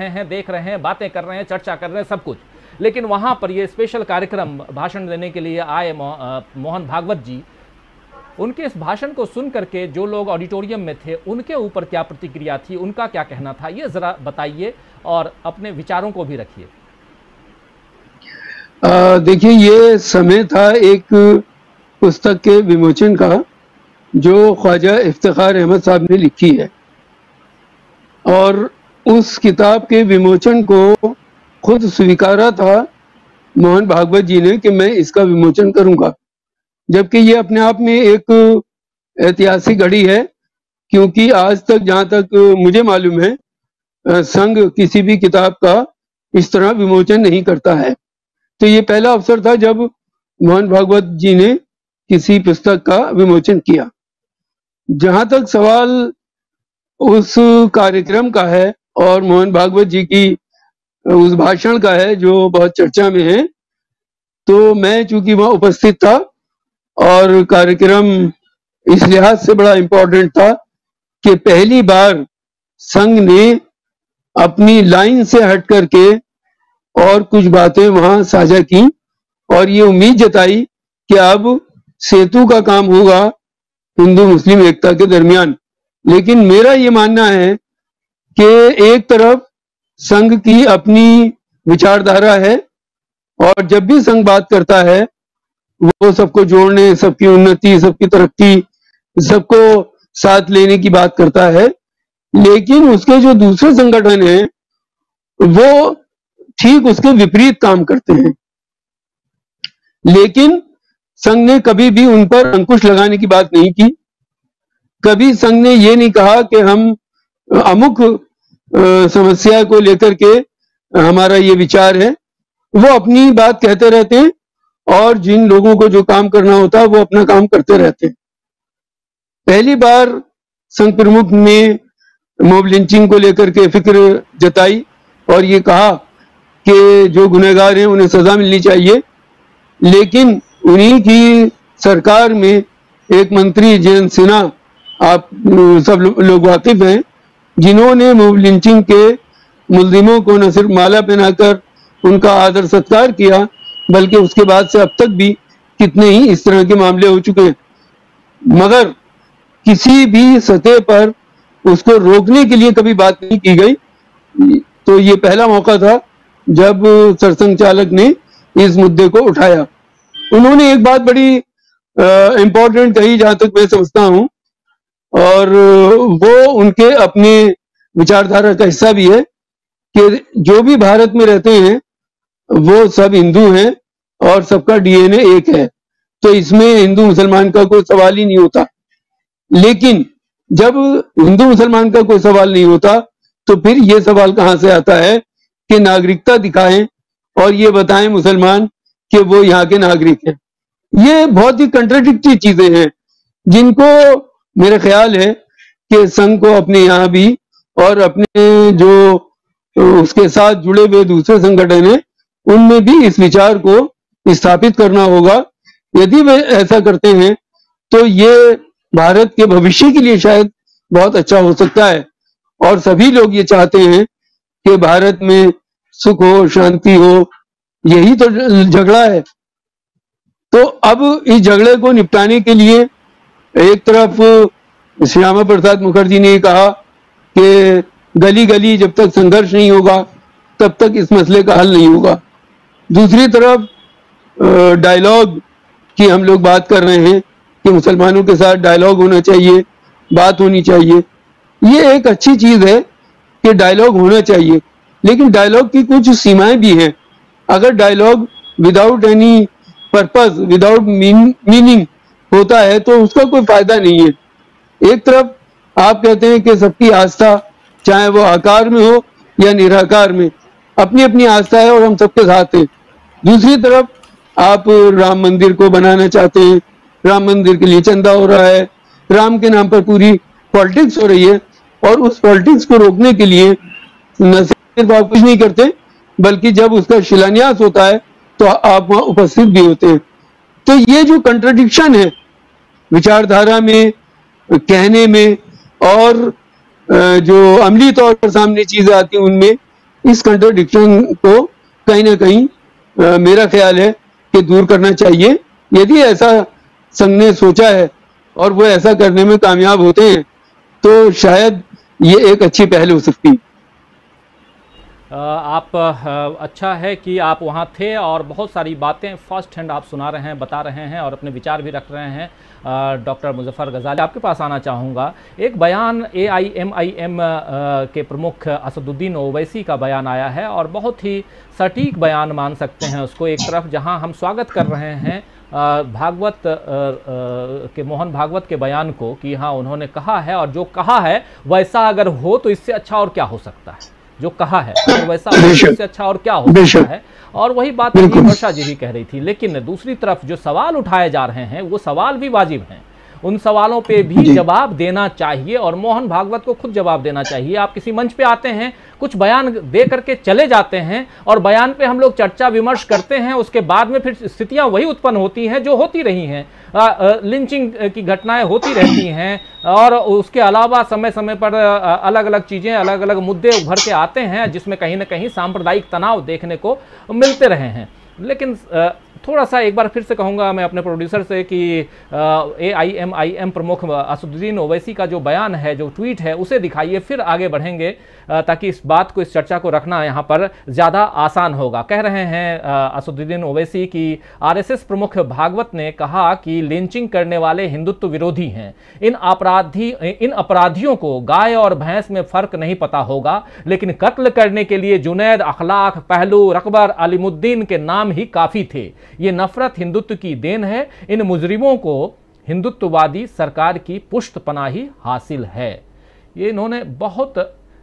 हैं देख रहे हैं, बातें कर रहे हैं, चर्चा कर रहे हैं, सब कुछ। लेकिन वहाँ पर ये स्पेशल कार्यक्रम भाषण देने के लिए आए मोहन भागवत जी, उनके इस भाषण को सुन करके जो लोग ऑडिटोरियम में थे, उनके ऊपर क्या प्रतिक्रिया थी, उनका क्या कहना था, ये जरा बताइए और अपने विचारों को भी रखिए। देखिए, ये समय था एक पुस्तक के विमोचन का, जो ख्वाजा इफ्तार अहमद साहब ने लिखी है। और उस किताब के विमोचन को खुद स्वीकारा था मोहन भागवत जी ने कि मैं इसका विमोचन करूँगा। जबकि ये अपने आप में एक ऐतिहासिक घड़ी है, क्योंकि आज तक, जहाँ तक मुझे मालूम है संघ किसी भी किताब का इस तरह विमोचन नहीं करता है। तो ये पहला अवसर था जब मोहन भागवत जी ने किसी पुस्तक का विमोचन किया। जहाँ तक सवाल उस कार्यक्रम का है और मोहन भागवत जी की उस भाषण का है, जो बहुत चर्चा में है। तो मैं चूँकि वहाँ उपस्थित था और कार्यक्रम इस लिहाज से बड़ा इंपॉर्टेंट था कि पहली बार संघ ने अपनी लाइन से हट करके और कुछ बातें वहाँ साझा की और ये उम्मीद जताई कि अब सेतु का काम होगा हिंदू मुस्लिम एकता के दरमियान। लेकिन मेरा ये मानना है कि एक तरफ़ संघ की अपनी विचारधारा है और जब भी संघ बात करता है, वो सबको जोड़ने, सबकी उन्नति, सबकी तरक्की, सबको साथ लेने की बात करता है। लेकिन उसके जो दूसरे संगठन हैं, वो ठीक उसके विपरीत काम करते हैं। लेकिन संघ ने कभी भी उन पर अंकुश लगाने की बात नहीं की। कभी संघ ने ये नहीं कहा कि हम अमुक समस्या को लेकर के हमारा ये विचार है। वो अपनी बात कहते रहते हैं और जिन लोगों को जो काम करना होता है, वो अपना काम करते रहते हैं। पहली बार संघ प्रमुख ने मोब लिंचिंग को लेकर के फ़िक्र जताई और ये कहा कि जो गुनहगार हैं, उन्हें सजा मिलनी चाहिए। लेकिन उन्हीं की सरकार में एक मंत्री जयंत सिन्हा, आप सब लोग वाकिफ हैं जिन्होंने मूव लिंचिंग के मुलजिमों को न सिर्फ़ माला पहनाकर उनका आदर सत्कार किया, बल्कि उसके बाद से अब तक भी कितने ही इस तरह के मामले हो चुके हैं। मगर किसी भी सतह पर उसको रोकने के लिए कभी बात नहीं की गई। तो ये पहला मौका था जब सरसंघ चालक ने इस मुद्दे को उठाया। उन्होंने एक बात बड़ी इंपॉर्टेंट कही जहाँ तक मैं समझता हूँ और वो उनके अपने विचारधारा का हिस्सा भी है कि जो भी भारत में रहते हैं, वो सब हिंदू हैं और सबका डीएनए एक है। तो इसमें हिंदू मुसलमान का कोई सवाल ही नहीं होता। लेकिन जब हिंदू मुसलमान का कोई सवाल नहीं होता तो फिर ये सवाल कहाँ से आता है कि नागरिकता दिखाएँ और ये बताएँ मुसलमान कि वो यहाँ के नागरिक हैं। ये बहुत ही कंट्राडिक्टरी चीज़ें हैं, जिनको मेरा ख्याल है कि संघ को अपने यहाँ भी और अपने जो उसके साथ जुड़े हुए दूसरे संगठन है, उनमें भी इस विचार को स्थापित करना होगा। यदि वे ऐसा करते हैं तो ये भारत के भविष्य के लिए शायद बहुत अच्छा हो सकता है। और सभी लोग ये चाहते हैं कि भारत में सुख हो, शांति हो, यही तो झगड़ा है। तो अब इस झगड़े को निपटाने के लिए एक तरफ़, श्यामा प्रसाद मुखर्जी ने कहा कि गली गली जब तक संघर्ष नहीं होगा, तब तक इस मसले का हल नहीं होगा। दूसरी तरफ़ डायलॉग की हम लोग बात कर रहे हैं कि मुसलमानों के साथ डायलॉग होना चाहिए, बात होनी चाहिए। ये एक अच्छी चीज़ है कि डायलॉग होना चाहिए, लेकिन डायलॉग की कुछ सीमाएँ भी हैं। अगर dialogue without any purpose without meaning होता है तो उसका कोई फ़ायदा नहीं है। एक तरफ़ आप कहते हैं कि सबकी आस्था, चाहे वो आकार में हो या निराकार में अपनी अपनी आस्था है और हम सबके साथ हैं। दूसरी तरफ़ आप राम मंदिर को बनाना चाहते हैं, राम मंदिर के लिए चंदा हो रहा है, राम के नाम पर पूरी पॉलिटिक्स हो रही है, और उस पॉलिटिक्स को रोकने के लिए न सिर्फ़ आप कुछ नहीं करते, बल्कि जब उसका शिलान्यास होता है तो आप वहाँ उपस्थित भी होते हैं। तो ये जो कंट्रडिक्शन है, विचारधारा में, कहने में, और जो अमली तौर पर सामने चीज़ें आती हैं उनमें, इस कंट्रोडिक्शन को कहीं ना कहीं मेरा ख्याल है कि दूर करना चाहिए। यदि ऐसा संघ ने सोचा है और वो ऐसा करने में कामयाब होते हैं तो शायद ये एक अच्छी पहल हो सकती। है आप अच्छा है कि आप वहाँ थे और बहुत सारी बातें फ़र्स्ट हैंड आप सुना रहे हैं, बता रहे हैं और अपने विचार भी रख रहे हैं। डॉक्टर मुजफ्फर गजाली, आपके पास आना चाहूँगा। एक बयान ए आई एम आई एम के प्रमुख असदुद्दीन ओवैसी का बयान आया है और बहुत ही सटीक बयान मान सकते हैं उसको एक तरफ़, जहाँ हम स्वागत कर रहे हैं भागवत के मोहन भागवत के बयान को कि हाँ उन्होंने कहा है और जो कहा है, वैसा अगर हो तो इससे अच्छा और क्या हो सकता है? जो कहा है अगर वैसा तो इससे अच्छा और क्या हो सकता है? और वही बात वर्षा जी भी कह रही थी लेकिन दूसरी तरफ़ जो सवाल उठाए जा रहे हैं वो सवाल भी वाजिब हैं। उन सवालों पे भी जवाब देना चाहिए और मोहन भागवत को खुद जवाब देना चाहिए। आप किसी मंच पे आते हैं कुछ बयान दे करके चले जाते हैं और बयान पे हम लोग चर्चा विमर्श करते हैं उसके बाद में फिर स्थितियाँ वही उत्पन्न होती हैं जो होती रही हैं। लिंचिंग की घटनाएँ होती रहती हैं और उसके अलावा समय समय पर अलग अलग चीज़ें अलग अलग मुद्दे उभर के आते हैं जिसमें कहीं ना कहीं सांप्रदायिक तनाव देखने को मिलते रहे हैं। लेकिन थोड़ा सा एक बार फिर से कहूँगा मैं अपने प्रोड्यूसर से कि ए आई एम आई एम प्रमुख असदुद्दीन ओवैसी का जो बयान है, जो ट्वीट है, उसे दिखाइए, फिर आगे बढ़ेंगे ताकि इस बात को, इस चर्चा को रखना यहाँ पर ज़्यादा आसान होगा। कह रहे हैं असदुद्दीन ओवैसी कि आरएसएस प्रमुख भागवत ने कहा कि लिंचिंग करने वाले हिंदुत्व विरोधी हैं। इन अपराधी, इन अपराधियों को गाय और भैंस में फ़र्क नहीं पता होगा, लेकिन कत्ल करने के लिए जुनैद, अखलाक, पहलू, रकबर, अलीमुद्दीन के नाम ही काफ़ी थे। ये नफरत हिंदुत्व की देन है। इन मुजरिमों को हिंदुत्ववादी सरकार की पुष्ट पनाही हासिल है। ये इन्होंने बहुत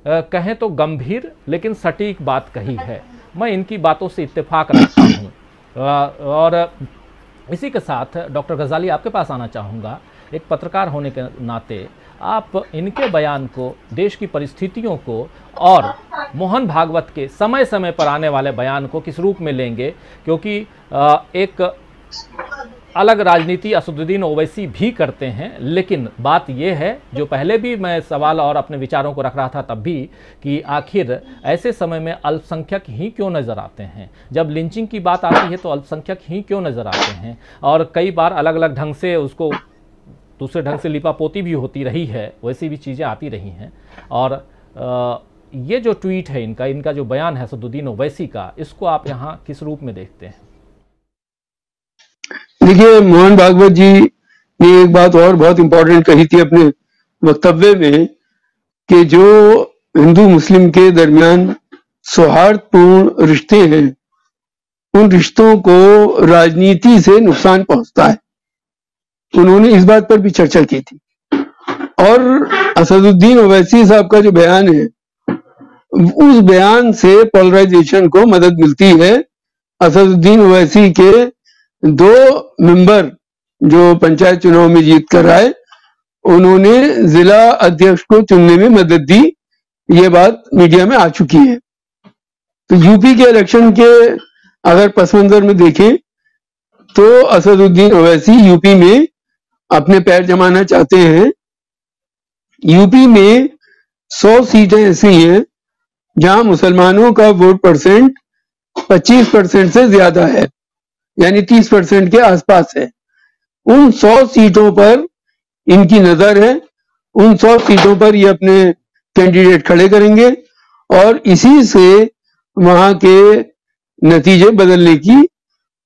कहें तो गंभीर लेकिन सटीक बात कही है। मैं इनकी बातों से इत्तेफाक रखता हूँ। और इसी के साथ डॉक्टर गजाली आपके पास आना चाहूँगा। एक पत्रकार होने के नाते आप इनके बयान को, देश की परिस्थितियों को और मोहन भागवत के समय समय पर आने वाले बयान को किस रूप में लेंगे? क्योंकि एक अलग राजनीति असदुद्दीन ओवैसी भी करते हैं, लेकिन बात यह है, जो पहले भी मैं सवाल और अपने विचारों को रख रहा था तब भी, कि आखिर ऐसे समय में अल्पसंख्यक ही क्यों नज़र आते हैं? जब लिंचिंग की बात आती है तो अल्पसंख्यक ही क्यों नज़र आते हैं? और कई बार अलग अलग ढंग से उसको दूसरे ढंग से लिपापोती भी होती रही है वैसी भी चीज़ें आती रही हैं। और अ, ये जो ट्वीट है इनका इनका जो बयान है सदुद्दीन ओवैसी का इसको आप यहाँ किस रूप में देखते हैं? देखिए मोहन भागवत जी ने एक बात और बहुत इंपॉर्टेंट कही थी अपने वक्तव्य में कि जो हिंदू मुस्लिम के दरमियान सौहार्दपूर्ण रिश्ते हैं उन रिश्तों को राजनीति से नुकसान पहुँचता है। उन्होंने इस बात पर भी चर्चा की थी। और असदुद्दीन ओवैसी साहब का जो बयान है, उस बयान से पोलराइजेशन को मदद मिलती है। असदुद्दीन ओवैसी के दो मेंबर जो पंचायत चुनाव में जीत कर आए, उन्होंने जिला अध्यक्ष को चुनने में मदद दी। ये बात मीडिया में आ चुकी है। तो यूपी के इलेक्शन के अगर पस मंजर में देखें तो असदुद्दीन ओवैसी यूपी में अपने पैर जमाना चाहते हैं। यूपी में सौ सीटें ऐसी हैं, जहाँ मुसलमानों का वोट परसेंट 25 परसेंट से ज़्यादा है, यानी 30 परसेंट के आसपास है। उन 100 सीटों पर इनकी नज़र है। उन 100 सीटों पर ये अपने कैंडिडेट खड़े करेंगे और इसी से वहाँ के नतीजे बदलने की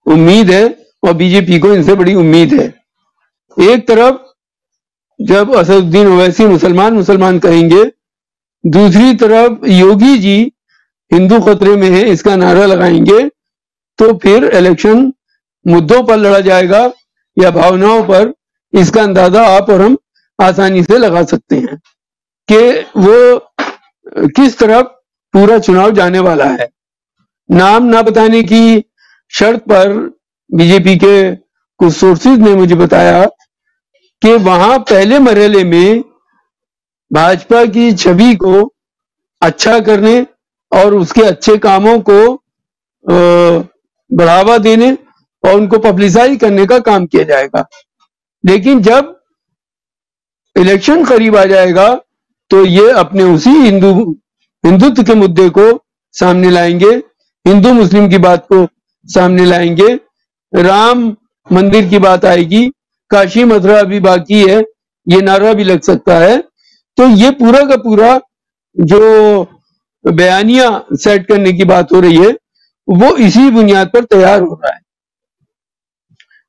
उम्मीद है और बीजेपी को इनसे बड़ी उम्मीद है। एक तरफ़ जब असदुद्दीन ओवैसी मुसलमान मुसलमान कहेंगे, दूसरी तरफ़ योगी जी हिंदू खतरे में है, इसका नारा लगाएँगे तो फिर इलेक्शन मुद्दों पर लड़ा जाएगा या भावनाओं पर इसका अंदाज़ा आप और हम आसानी से लगा सकते हैं कि वो किस तरफ़ पूरा चुनाव जाने वाला है। नाम ना बताने की शर्त पर बीजेपी के कुछ सोर्सेज ने मुझे बताया कि वहाँ पहले मरहले में भाजपा की छवि को अच्छा करने और उसके अच्छे कामों को बढ़ावा देने और उनको पब्लिसाइज करने का काम किया जाएगा। लेकिन जब इलेक्शन करीब आ जाएगा तो ये अपने उसी हिंदू, हिंदुत्व के मुद्दे को सामने लाएँगे, हिंदू मुस्लिम की बात को सामने लाएँगे, राम मंदिर की बात आएगी काशी मथुरा अभी बाकी है, ये नारा भी लग सकता है। तो ये पूरा का पूरा जो बयानिया सेट करने की बात हो रही है, वो इसी बुनियाद पर तैयार हो रहा है।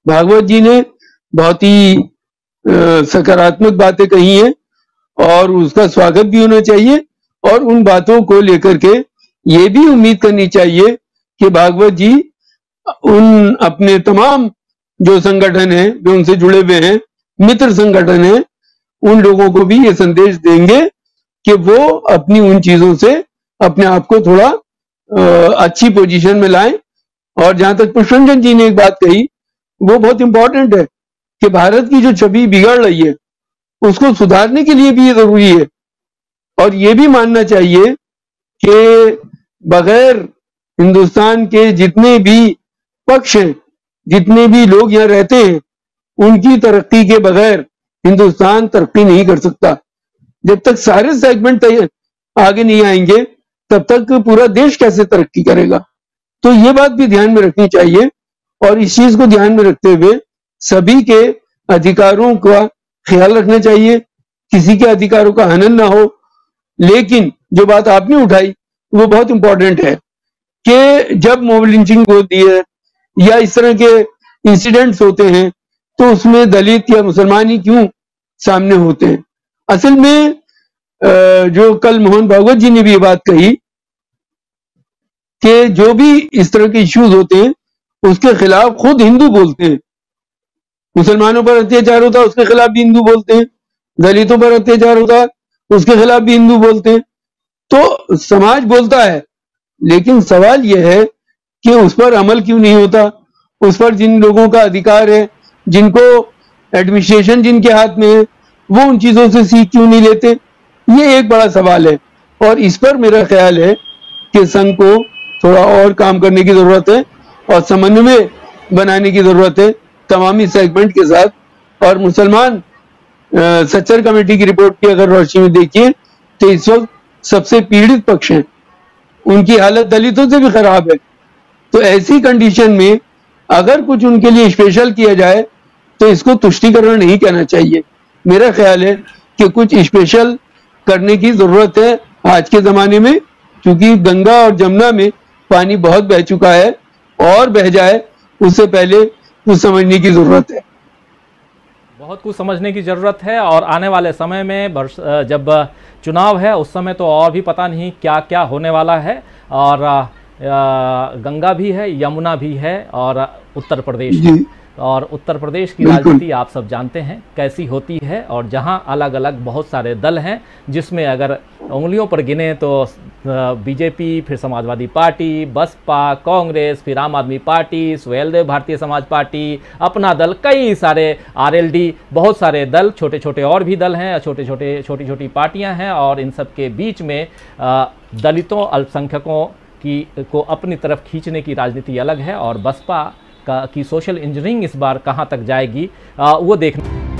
भागवत जी ने बहुत ही सकारात्मक बातें कही हैं और उसका स्वागत भी होना चाहिए और उन बातों को लेकर के ये भी उम्मीद करनी चाहिए कि भागवत जी उन अपने तमाम जो संगठन है जो उनसे जुड़े हुए हैं मित्र संगठन है उन लोगों को भी ये संदेश देंगे कि वो अपनी उन चीज़ों से अपने आप को थोड़ा आ, अच्छी पोजीशन में लाएँ। और जहाँ तक पुष्परंजन जी ने एक बात कही वो बहुत इंपॉर्टेंट है कि भारत की जो छवि बिगड़ रही है उसको सुधारने के लिए भी ये ज़रूरी है। और ये भी मानना चाहिए कि बगैर हिंदुस्तान के जितने भी पक्ष हैं जितने भी लोग यहाँ रहते हैं, उनकी तरक्की के बगैर हिंदुस्तान तरक्की नहीं कर सकता। जब तक सारे सेगमेंट आगे नहीं आएँगे, तब तक पूरा देश कैसे तरक्की करेगा? तो ये बात भी ध्यान में रखनी चाहिए, और इस चीज़ को ध्यान में रखते हुए सभी के अधिकारों का ख्याल रखना चाहिए। किसी के अधिकारों का हनन ना हो, लेकिन जो बात आपने उठाई, वो बहुत इंपॉर्टेंट है कि जब मोब लिंचिंग होती है या इस तरह के इंसिडेंट्स होते हैं तो उसमें दलित या मुसलमान ही क्यों सामने होते हैं? असल में जो कल मोहन भागवत जी ने भी ये बात कही कि जो भी इस तरह के इश्यूज़ होते हैं, उसके खिलाफ खुद हिंदू बोलते हैं। मुसलमानों पर अत्याचार होता है उसके खिलाफ भी हिंदू बोलते हैं। दलितों पर अत्याचार होता है उसके खिलाफ भी हिंदू बोलते हैं। तो समाज बोलता है, लेकिन सवाल यह है कि उस पर अमल क्यों नहीं होता? उस पर जिन लोगों का अधिकार है, जिनको एडमिनिस्ट्रेशन जिनके हाथ में है, वो उन चीज़ों से सीख क्यों नहीं लेते? ये एक बड़ा सवाल है। और इस पर मेरा ख्याल है कि संघ को थोड़ा और काम करने की ज़रूरत है और समन्वय बनाने की ज़रूरत है तमामी सेगमेंट के साथ। और मुसलमान सच्चर कमेटी की रिपोर्ट की अगर रोशनी में देखिए तो इस वक्त सबसे पीड़ित पक्ष हैं। उनकी हालत दलितों से भी खराब है। तो ऐसी कंडीशन में अगर कुछ उनके लिए स्पेशल किया जाए तो इसको तुष्टिकरण नहीं कहना चाहिए। मेरा ख्याल है कि कुछ स्पेशल करने की ज़रूरत है आज के जमाने में, क्योंकि गंगा और जमुना में पानी बहुत बह चुका है और बह जाए, उससे पहले कुछ समझने की ज़रूरत है। बहुत कुछ समझने की ज़रूरत है और आने वाले समय में जब चुनाव है, उस समय तो और भी पता नहीं क्या क्या होने वाला है और गंगा भी है यमुना भी है और उत्तर प्रदेश और उत्तर प्रदेश की राजनीति आप सब जानते हैं कैसी होती है और जहाँ अलग अलग बहुत सारे दल हैं जिसमें अगर उंगलियों पर गिने तो बीजेपी फिर समाजवादी पार्टी बसपा कांग्रेस फिर आम आदमी पार्टी सुहेलदेव भारतीय समाज पार्टी अपना दल कई सारे आरएलडी बहुत सारे दल छोटे छोटे और भी दल हैं छोटे छोटे छोटी छोटी पार्टियाँ हैं और इन सब के बीच में दलितों अल्पसंख्यकों की को अपनी तरफ़ खींचने की राजनीति अलग है और बसपा का की सोशल इंजीनियरिंग इस बार कहाँ तक जाएगी आ, वो देखना